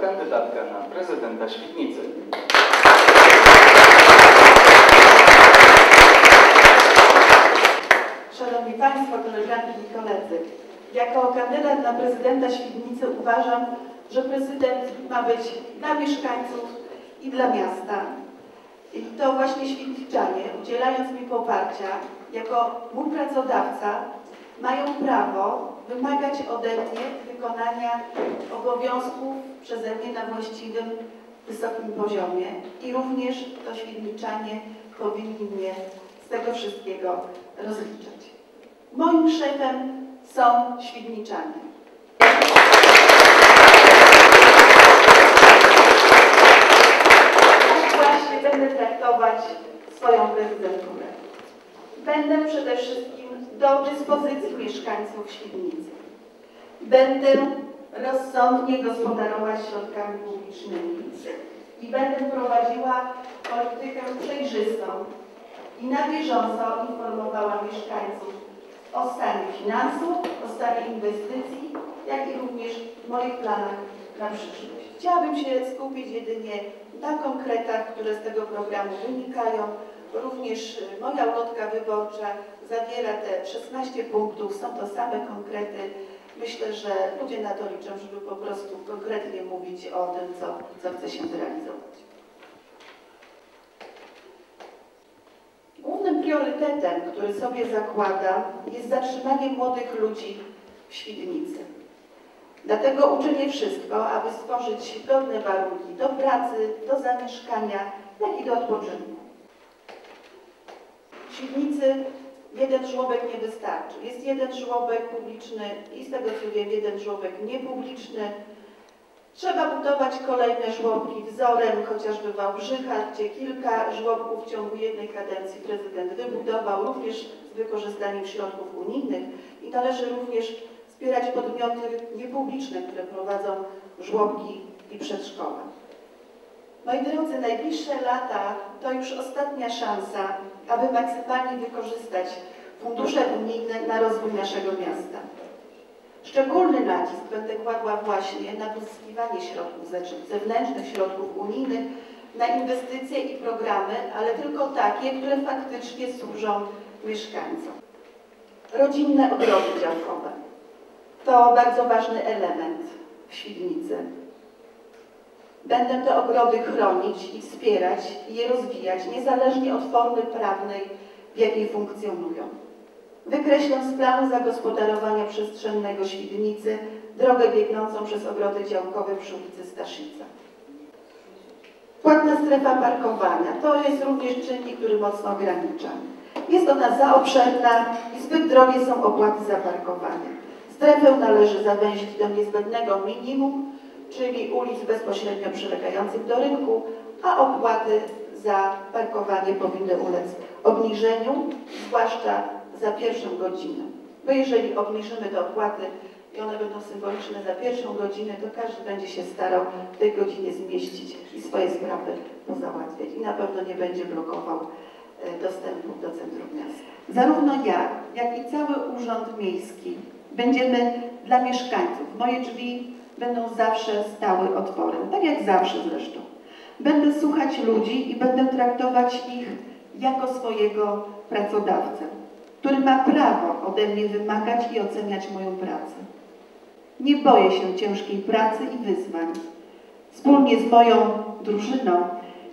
kandydatka na prezydenta Świdnicy. Szanowni Państwo, koleżanki i koledzy, jako kandydat na prezydenta Świdnicy uważam, że prezydent ma być dla mieszkańców i dla miasta. I to właśnie świdniczanie, udzielając mi poparcia, jako mój pracodawca, mają prawo wymagać ode mnie wykonania obowiązków przeze mnie na właściwym, wysokim poziomie i również to świdniczanie powinni mnie z tego wszystkiego rozliczać. Moim szefem są świdniczanie. Właśnie będę traktować swoją prezydenturę. Będę przede wszystkim do dyspozycji mieszkańców Świdnicy. Będę rozsądnie gospodarować środkami publicznymi i będę prowadziła politykę przejrzystą i na bieżąco informowała mieszkańców o stanie finansów, o stanie inwestycji, jak i również moich planach na przyszłość. Chciałabym się skupić jedynie na konkretach, które z tego programu wynikają. Również y, moja ulotka wyborcza zawiera te 16 punktów, są to same konkrety. Myślę, że ludzie na to liczą, żeby po prostu konkretnie mówić o tym, co, co chce się zrealizować. Głównym priorytetem, który sobie zakładam, jest zatrzymanie młodych ludzi w Świdnicy. Dlatego uczynię wszystko, aby stworzyć godne warunki do pracy, do zamieszkania, jak i do odpoczynku. Świdnicy jeden żłobek nie wystarczy. Jest jeden żłobek publiczny i z tego co wiem, jeden żłobek niepubliczny. Trzeba budować kolejne żłobki wzorem, chociażby Wałbrzycha, gdzie kilka żłobków w ciągu jednej kadencji prezydent wybudował, również z wykorzystaniem środków unijnych i należy również wspierać podmioty niepubliczne, które prowadzą żłobki i przedszkola. Moi drodzy, najbliższe lata to już ostatnia szansa, aby maksymalnie wykorzystać fundusze unijne na rozwój naszego miasta. Szczególny nacisk będę kładła właśnie na pozyskiwanie środków zewnętrznych, środków unijnych, na inwestycje i programy, ale tylko takie, które faktycznie służą mieszkańcom. Rodzinne ogrody działkowe to bardzo ważny element w Świdnicy. Będę te ogrody chronić i wspierać i je rozwijać, niezależnie od formy prawnej, w jakiej funkcjonują. Wykreślę z planu zagospodarowania przestrzennego Świdnicy drogę biegnącą przez ogrody działkowe przy ulicy Staszica. Płatna strefa parkowania to jest również czynnik, który mocno ogranicza. Jest ona za obszerna i zbyt drogie są opłaty za parkowanie. Strefę należy zawęzić do niezbędnego minimum, czyli ulic bezpośrednio przylegających do rynku, a opłaty za parkowanie powinny ulec obniżeniu, zwłaszcza za pierwszą godzinę. Bo jeżeli obniżymy te opłaty i one będą symboliczne za pierwszą godzinę, to każdy będzie się starał w tej godzinie zmieścić i swoje sprawy pozałatwiać i na pewno nie będzie blokował e, dostępu do centrum miasta. Zarówno ja, jak i cały Urząd Miejski będziemy dla mieszkańców. Moje drzwi będą zawsze stały otworem, tak jak zawsze zresztą. Będę słuchać ludzi i będę traktować ich jako swojego pracodawcę, który ma prawo ode mnie wymagać i oceniać moją pracę. Nie boję się ciężkiej pracy i wyzwań. Wspólnie z moją drużyną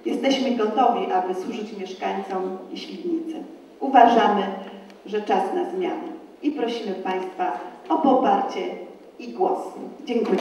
jesteśmy gotowi, aby służyć mieszkańcom i Świdnicy. Uważamy, że czas na zmianę i prosimy Państwa o poparcie i głos. Dziękuję.